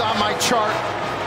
names on my chart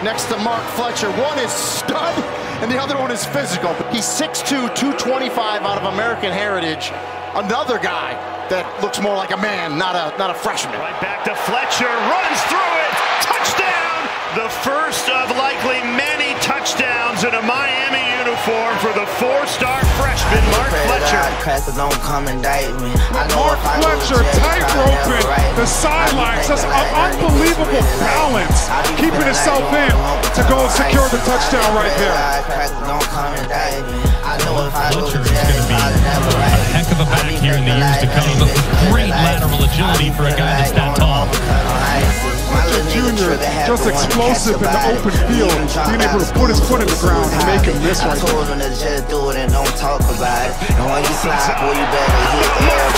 next to Mark Fletcher. One is stud, and the other one is physical. He's 6'2", 225 out of American Heritage. Another guy that looks more like a man, not a not a freshman. Right back to Fletcher, runs through it, touchdown! The first of likely many touchdowns in a Miami uniform for the four-star freshman Mark Fletcher. don't come indict me. Mark Fletcher tight-roping the sidelines. That's an unbelievable balance, keeping himself in to go and secure the touchdown right there. Fletcher is going to be a heck of a back here in the years to come. but Great lateral agility for a guy that's that tall. Jr. just explosive in the open field, being able to put his foot in the ground and make him miss right I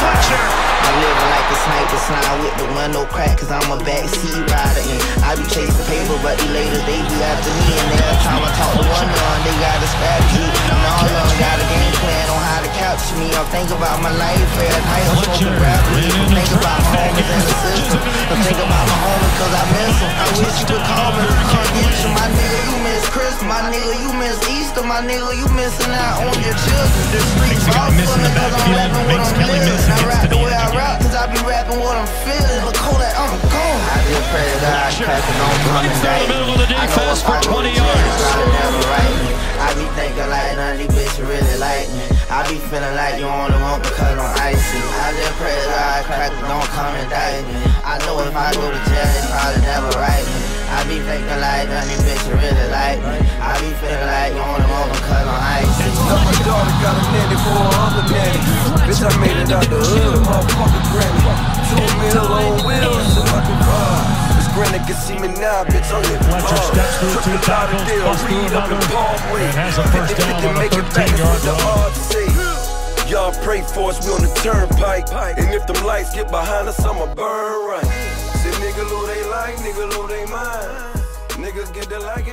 slide with the window crack, cause I'm a backseat rider. And I be chasing paper, but these ladies, they be after me. And every time I talk to one them, they got a strategy. And all of them got a game plan on how to capture me. I'm thinking about my life every night. I'm smoking rap. I'm thinking about my homies in the system. I'm thinking about my homies cause I miss them. I wish you could call me. Can't get you, my nigga. You miss Christmas, my nigga. You miss Easter, my nigga. You missing out on your children. The streets got missing the backfield. Makes Kelly miss against I'm feeling. Look, Kodak, I'm gone. I just pray to God, cracking on Runs down the middle of the defense for 20 yards. I be thinking like none of these bitches really like me. I be feeling like you only want because I'm icy. I just pray to God, crackers don't come and die me. I know if I go to jail, they probably never write me. I be thinking like none of these bitches really like me. Got a nanny for a other nanny. Bitch, I made it out the hood, motherfucker granny. Two mil on wheels, so I can ride. This granny can see me now, bitch, I'm living Fletcher steps through two tackles, busts through another, and has a first down on a 13-yard run. Y'all pray for us, we on the turnpike. And if them lights get behind us, I'ma burn right. Say nigga who they like, nigga who they mind. Niggas get the like